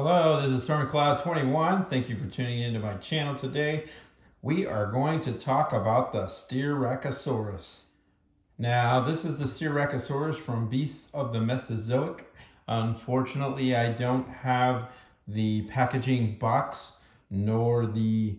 Hello, this is Storm Cloud 21. Thank you for tuning into my channel today. We are going to talk about the Styracosaurus. Now, this is the Styracosaurus from Beasts of the Mesozoic. Unfortunately, I don't have the packaging box nor the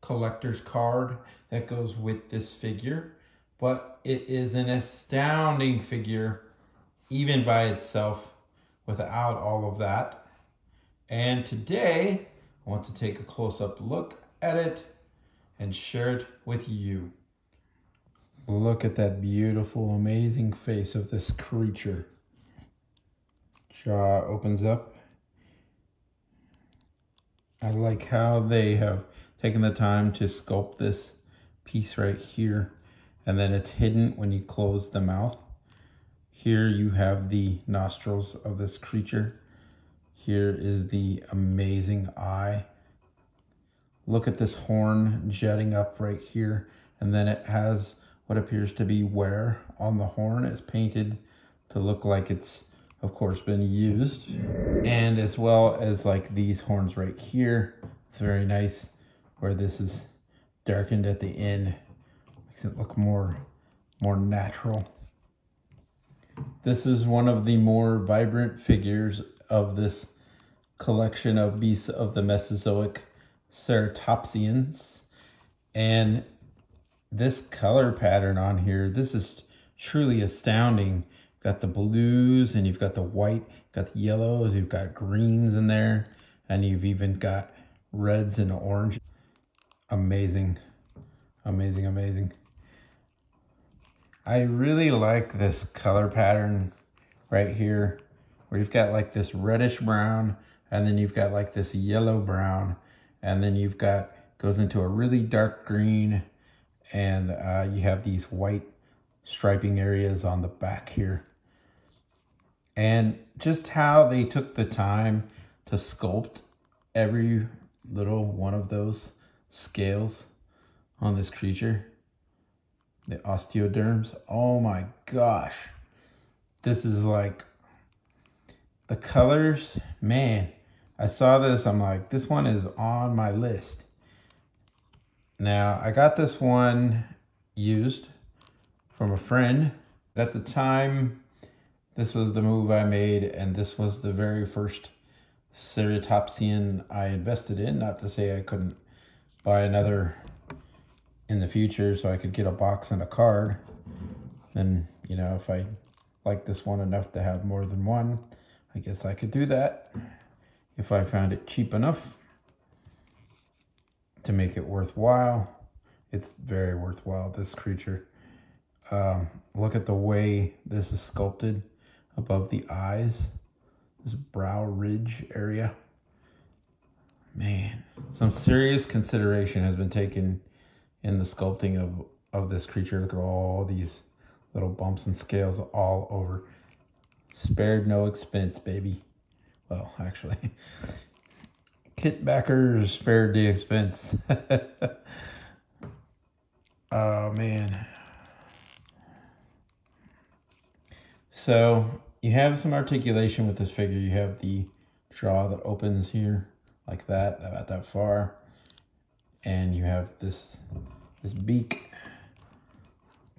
collector's card that goes with this figure, but it is an astounding figure even by itself without all of that. And today, I want to take a close-up look at it and share it with you. Look at that beautiful, amazing face of this creature. Jaw opens up. I like how they have taken the time to sculpt this piece right here. And then it's hidden when you close the mouth. Here you have the nostrils of this creature. Here is the amazing eye. Look at this horn jetting up right here. And then it has what appears to be wear on the horn. It's painted to look like it's, of course, been used. And as well as like these horns right here. It's very nice where this is darkened at the end. Makes it look more, more natural. This is one of the more vibrant figures of this collection of beasts of the Mesozoic ceratopsians. And this color pattern on here, this is truly astounding. You've got the blues and you've got the white, got the yellows, you've got greens in there, and you've even got reds and orange. Amazing, amazing, amazing. I really like this color pattern right here where you've got like this reddish brown and then you've got like this yellow brown and then you've got goes into a really dark green and uh, you have these white striping areas on the back here. And just how they took the time to sculpt every little one of those scales on this creature the osteoderms. Oh my gosh. This is like the colors, man. I saw this, I'm like, this one is on my list. Now, I got this one used from a friend. At the time, this was the move I made, and this was the very first Ceratopsian I invested in. Not to say I couldn't buy another in the future so I could get a box and a card. And, you know, if I like this one enough to have more than one, I guess I could do that if I found it cheap enough to make it worthwhile. It's very worthwhile, this creature. Um, look at the way this is sculpted above the eyes, this brow ridge area. Man, some serious consideration has been taken in the sculpting of, of this creature. Look at all these little bumps and scales all over. Spared no expense, baby. Well, actually, kit backers spared the expense. oh, man. So you have some articulation with this figure. You have the jaw that opens here like that, about that far and you have this this beak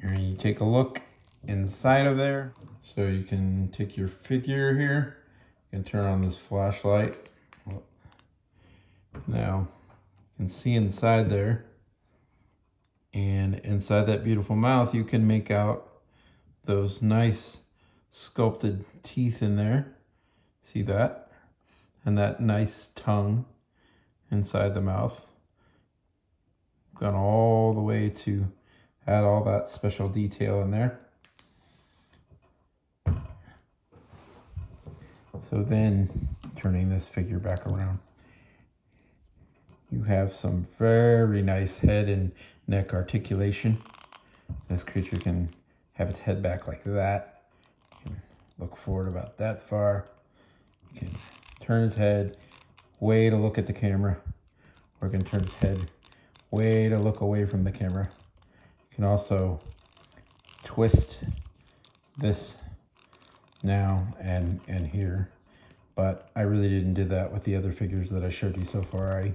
and you take a look inside of there so you can take your figure here and turn on this flashlight. Now you can see inside there. And inside that beautiful mouth you can make out those nice sculpted teeth in there. See that? And that nice tongue inside the mouth. Gone all the way to add all that special detail in there. So then turning this figure back around, you have some very nice head and neck articulation. This creature can have its head back like that. You can look forward about that far. You can turn his head way to look at the camera. Or can turn his head way to look away from the camera. You can also twist this now and, and here but I really didn't do that with the other figures that I showed you so far. I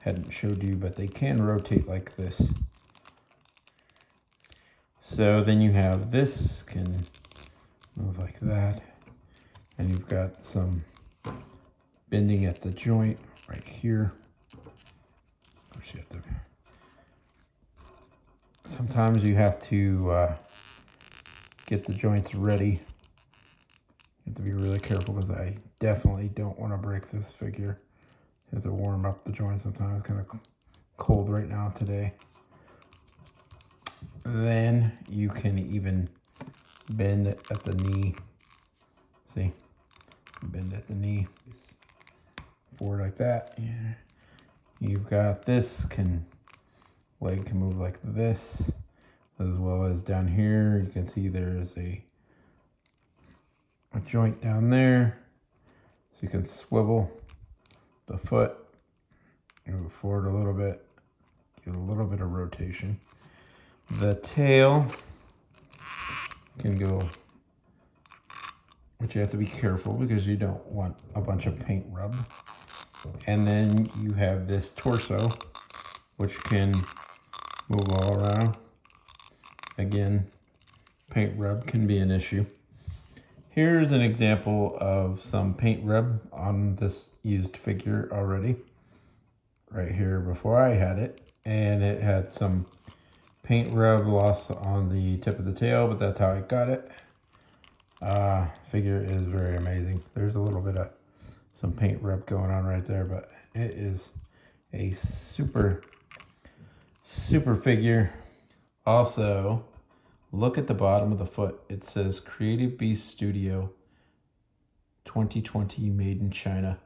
hadn't showed you, but they can rotate like this. So then you have this can move like that. And you've got some bending at the joint right here. You to, sometimes you have to uh, get the joints ready. Have to be really careful because I definitely don't want to break this figure. You have to warm up the joint sometimes. It's kind of cold right now today. Then you can even bend at the knee. See? Bend at the knee. Forward like that. Yeah. You've got this can leg can move like this as well as down here you can see there's a a joint down there so you can swivel the foot move forward a little bit get a little bit of rotation the tail can go, but you have to be careful because you don't want a bunch of paint rub. And then you have this torso, which can move all around. Again, paint rub can be an issue. Here's an example of some paint rub on this used figure already. Right here before I had it. And it had some paint rub loss on the tip of the tail, but that's how I got it. Uh, figure is very amazing. There's a little bit of some paint rub going on right there, but it is a super, super figure. Also, look at the bottom of the foot. It says Creative Beast Studio 2020 made in China.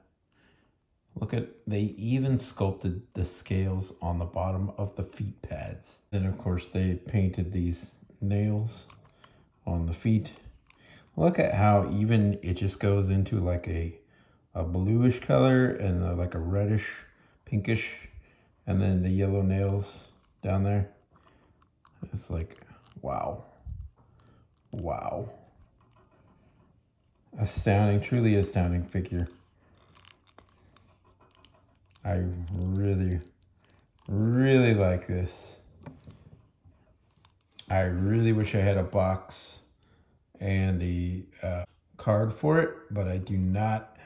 Look at, they even sculpted the scales on the bottom of the feet pads. Then of course they painted these nails on the feet. Look at how even it just goes into like a, a bluish color and a, like a reddish, pinkish, and then the yellow nails down there. It's like, wow. Wow. Astounding, truly astounding figure. I really, really like this. I really wish I had a box and a uh, card for it, but I do not.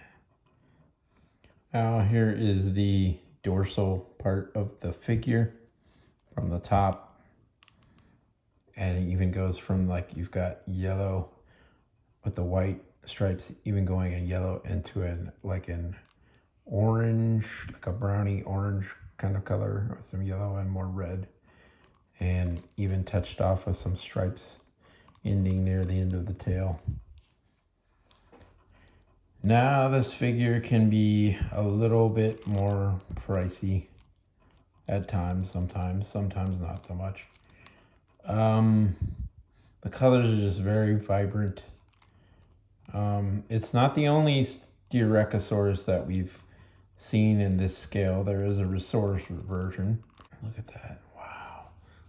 Now here is the dorsal part of the figure from the top. And it even goes from like you've got yellow with the white stripes even going in yellow into an like an orange, like a brownie orange kind of color with some yellow and more red. And even touched off with some stripes ending near the end of the tail. Now this figure can be a little bit more pricey at times, sometimes, sometimes not so much. Um, the colors are just very vibrant. Um, it's not the only Styracosaurus that we've seen in this scale. There is a resource version. Look at that. Wow.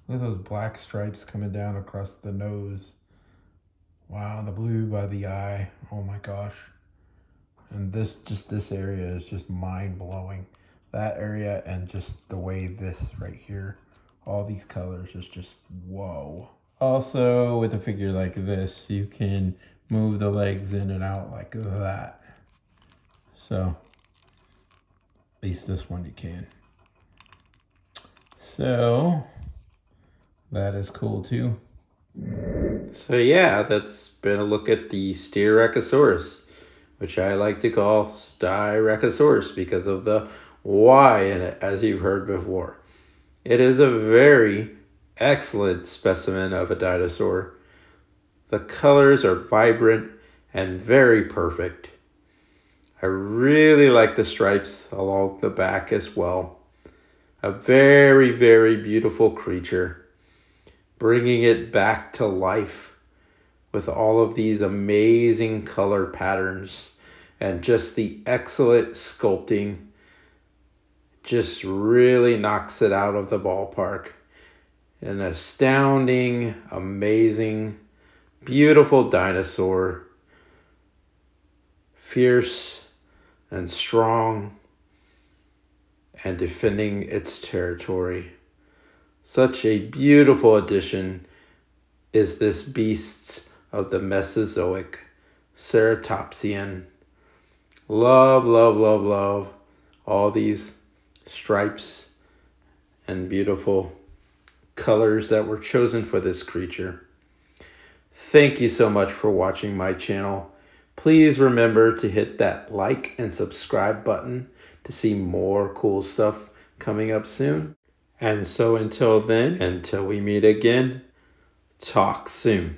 Look at those black stripes coming down across the nose. Wow, the blue by the eye. Oh my gosh. And this, just this area is just mind blowing. That area and just the way this right here, all these colors is just whoa. Also, with a figure like this, you can move the legs in and out like that. So at least this one you can. So that is cool too. So yeah, that's been a look at the Styracosaurus, which I like to call Styracosaurus because of the Y in it, as you've heard before. It is a very excellent specimen of a dinosaur. The colors are vibrant and very perfect. I really like the stripes along the back as well. A very, very beautiful creature. Bringing it back to life with all of these amazing color patterns and just the excellent sculpting just really knocks it out of the ballpark. An astounding, amazing, beautiful dinosaur fierce and strong and defending its territory. Such a beautiful addition is this beast of the Mesozoic, Ceratopsian. Love, love, love, love all these stripes and beautiful colors that were chosen for this creature. Thank you so much for watching my channel. Please remember to hit that like and subscribe button to see more cool stuff coming up soon. And so until then, until we meet again, talk soon.